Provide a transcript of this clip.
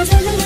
Gracias.